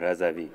رضوی